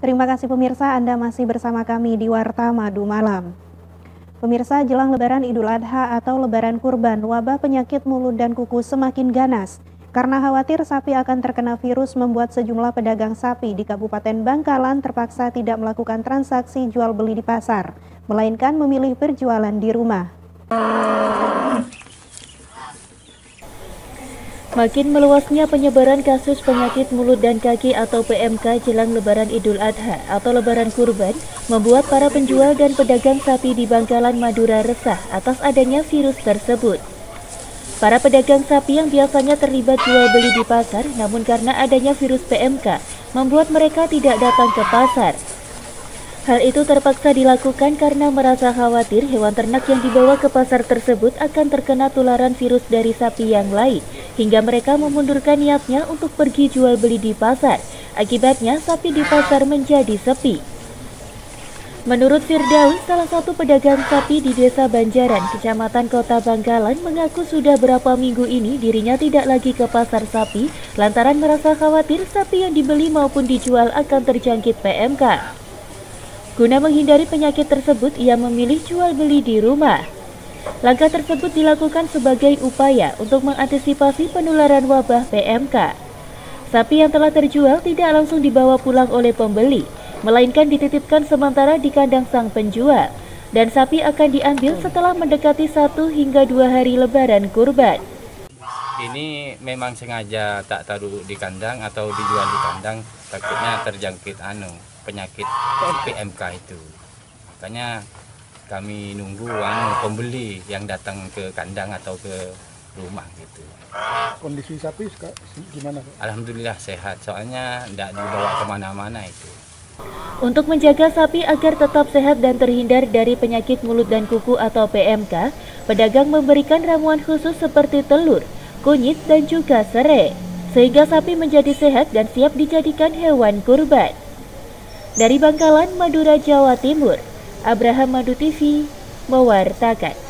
Terima kasih pemirsa Anda masih bersama kami di Warta Madu Malam. Pemirsa jelang lebaran Idul Adha atau lebaran kurban, wabah penyakit mulut dan kuku semakin ganas. Karena khawatir sapi akan terkena virus membuat sejumlah pedagang sapi di Kabupaten Bangkalan terpaksa tidak melakukan transaksi jual beli di pasar, melainkan memilih berjualan di rumah. Makin meluasnya penyebaran kasus penyakit mulut dan kaki atau PMK jelang lebaran Idul Adha atau lebaran kurban membuat para penjual dan pedagang sapi di Bangkalan Madura resah atas adanya virus tersebut. Para pedagang sapi yang biasanya terlibat jual beli di pasar namun karena adanya virus PMK membuat mereka tidak datang ke pasar. Hal itu terpaksa dilakukan karena merasa khawatir hewan ternak yang dibawa ke pasar tersebut akan terkena tularan virus dari sapi yang lain hingga mereka memundurkan niatnya untuk pergi jual beli di pasar. Akibatnya sapi di pasar menjadi sepi. Menurut Firdaus, salah satu pedagang sapi di Desa Banjaran, Kecamatan Kota Bangkalan, mengaku sudah berapa minggu ini dirinya tidak lagi ke pasar sapi lantaran merasa khawatir sapi yang dibeli maupun dijual akan terjangkit PMK. Guna menghindari penyakit tersebut, ia memilih jual beli di rumah. Langkah tersebut dilakukan sebagai upaya untuk mengantisipasi penularan wabah PMK. Sapi yang telah terjual tidak langsung dibawa pulang oleh pembeli, melainkan dititipkan sementara di kandang sang penjual. Dan sapi akan diambil setelah mendekati satu hingga dua hari lebaran kurban. Ini memang sengaja tak taruh di kandang atau dijual di kandang, takutnya terjangkit anu penyakit PMK itu. Makanya kami nunggu anu pembeli yang datang ke kandang atau ke rumah gitu. Kondisi sapi gimana? Alhamdulillah sehat, soalnya tidak dibawa ke mana-mana itu. Untuk menjaga sapi agar tetap sehat dan terhindar dari penyakit mulut dan kuku atau PMK, pedagang memberikan ramuan khusus seperti telur, kunyit, dan juga serai, sehingga sapi menjadi sehat dan siap dijadikan hewan kurban. Dari Bangkalan, Madura, Jawa Timur, Abraham Madu TV mewartakan.